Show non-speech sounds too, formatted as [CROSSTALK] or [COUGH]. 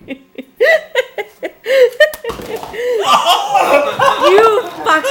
[LAUGHS] you fucker.